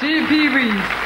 DP Peavy.